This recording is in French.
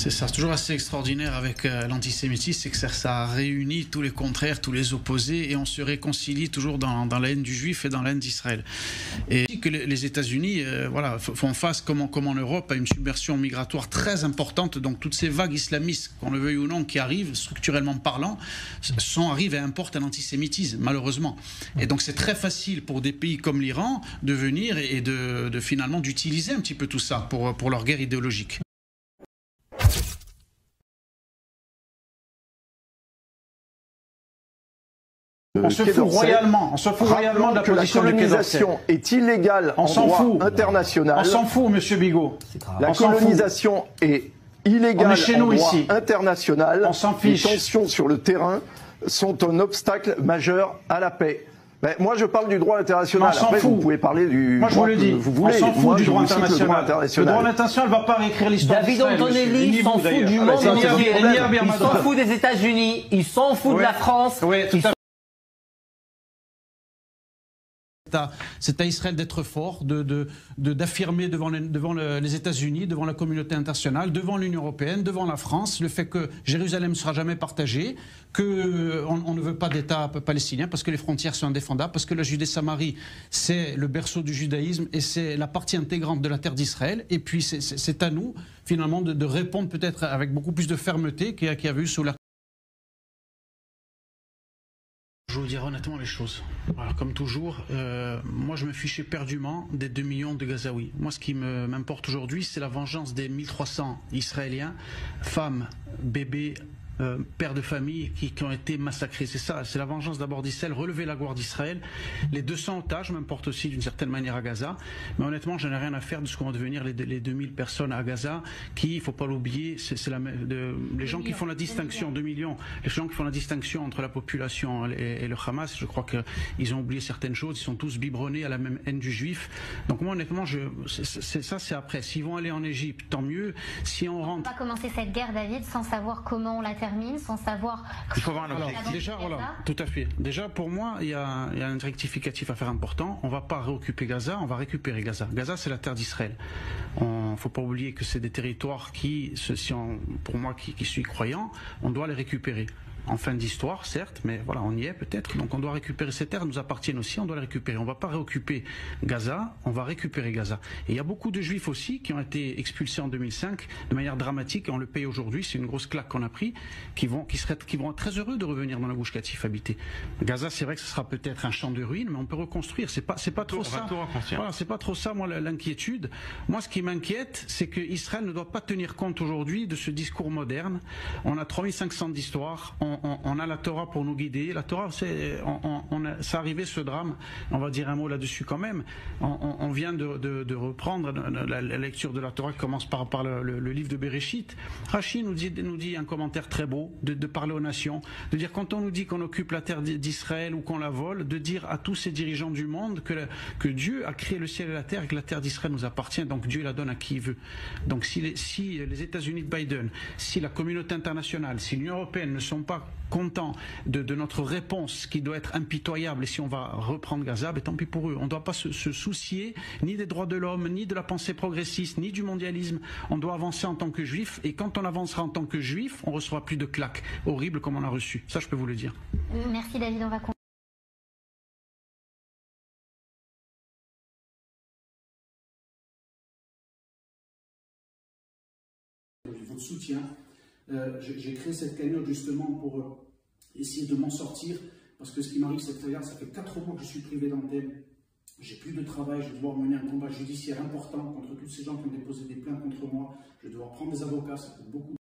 C'est ça, toujours assez extraordinaire avec euh, l'antisémitisme, c'est que ça, réunit tous les contraires, tous les opposés, et on se réconcilie toujours dans, la haine du juif et dans la haine d'Israël. Et que les, États-Unis euh, voilà, font face, comme en Europe, à une submersion migratoire très importante. Donc toutes ces vagues islamistes, qu'on le veuille ou non, qui arrivent, structurellement parlant, sont, arrivent et importent un antisémitisme, malheureusement. Et donc c'est très facile pour des pays comme l'Iran de venir et de, de finalement d'utiliser un petit peu tout ça pour, pour leur guerre idéologique. On se fout royalement, on se fout royalement de la position la colonisation est illégale on en droit fout. international. On s'en fout, Monsieur Bigot. La colonisation est illégale chez nous en droit ici. international. On s'en fiche. Les tensions sur le terrain sont un obstacle majeur à la paix. Ben, moi, je parle du droit international. On Après, fout. vous pouvez parler du Moi, je droit vous le que dis. vous voulez. On s'en fout Moi, du droit international. Le international. droit international ne va pas réécrire l'histoire David. Antonelli, s'en fout du Ah, monde problème. Il s'en fout des États-Unis, il s'en fout de la France. Oui, tout il à C'est à, c'est à Israël d'être fort, de, de, de- d'affirmer devant, les, États-Unis, devant la communauté internationale, devant l'Union européenne, devant la France, le fait que Jérusalem ne sera jamais partagée, qu'on on ne veut pas d'État palestinien parce que les frontières sont indéfendables, parce que la Judée-Samarie, c'est le berceau du judaïsme et c'est la partie intégrante de la terre d'Israël. Et puis c'est- à nous, finalement, de, répondre peut-être avec beaucoup plus de fermeté qu'il y avait eu sous la Je vous dire honnêtement les choses. Comme toujours, euh, moi je me fichais perdument des 2 millions de Gazaouis. Moi ce qui m'importe aujourd'hui, c'est la vengeance des 1300 Israéliens, femmes, bébés, euh, pères de famille qui, qui ont été massacrés. C'est ça, c'est la vengeance d'abord d'Israël, relever la gloire d'Israël. Les 200 otages m'importent aussi d'une certaine manière à Gaza. Mais honnêtement, je n'ai rien à faire de ce qu'on va devenir les, les 2000 personnes à Gaza qui, il faut pas l'oublier, c'est la de- les gens qui font la distinction, 2 millions, les gens qui font la distinction entre la population et, et le Hamas, je crois qu'ils ont oublié certaines choses, ils sont tous biberonnés à la même haine du juif. Donc moi honnêtement, je, c'est- ça c'est après. S'ils vont aller en Égypte, tant mieux. Si on On rentre va commencer cette guerre, David, sans savoir comment on la termine, sans savoir. Il faut avoir un objectif. déjà, voilà, tout à fait. Déjà, pour moi, il y, a, il y a un rectificatif à faire important. On va pas réoccuper Gaza, on va récupérer Gaza. Gaza, c'est la terre d'Israël. On faut pas oublier que c'est des territoires qui, ce- si on- pour moi qui, qui suis croyant, on doit les récupérer. En fin d'histoire, certes, mais voilà, on y est peut-être. Donc on doit récupérer ces terres, nous appartiennent aussi, on doit les récupérer. On va pas réoccuper Gaza, on va récupérer Gaza. Et il y a beaucoup de juifs aussi qui ont été expulsés en 2005 de manière dramatique et on le paye aujourd'hui, c'est une grosse claque qu'on a pris, qui vont, qui seraient, qui vont être très heureux de revenir dans la Gouche Katif habitée. Gaza, c'est vrai que ce sera peut-être un champ de ruines, mais on peut reconstruire. C'est pas, c'est pas trop ça. Voilà, c'est pas trop ça, moi, l'inquiétude. Moi, ce qui m'inquiète, c'est que Israël ne doit pas tenir compte aujourd'hui de ce discours moderne. On a 3500 d'histoire, on, on- a la Torah pour nous guider. La Torah, c'est, on, on, arrivé ce drame. On va dire un mot là-dessus quand même. On, vient de, reprendre la, lecture de la Torah qui commence par, le, livre de Bereshit. Rachid nous dit, nous dit un commentaire très beau de, parler aux nations, de dire quand on nous dit qu'on occupe la terre d'Israël ou qu'on la vole, de dire à tous ces dirigeants du monde que, que Dieu a créé le ciel et la terre et que la terre d'Israël nous appartient, donc Dieu la donne à qui il veut. Donc si les États-Unis de Biden, si la communauté internationale, si l'Union européenne ne sont pas contents de, de notre réponse qui doit être impitoyable et si on va reprendre Gaza, ben tant pis pour eux. On ne doit pas se, se soucier ni des droits de l'homme, ni de la pensée progressiste, ni du mondialisme. On doit avancer en tant que juif et quand on avancera en tant que juif, on recevra plus de claques horribles comme on a reçu. Ça, je peux vous le dire. Merci, David, on va continuer. votre soutien. Euh, J'ai créé cette cagnotte justement pour euh, essayer de m'en sortir, parce que ce qui m'arrive, c'est que ça fait 4 mois que je suis privé d'antenne. J'ai plus de travail, je vais devoir mener un combat judiciaire important contre tous ces gens qui ont déposé des plaintes contre moi. Je vais devoir prendre des avocats, ça coûte beaucoup.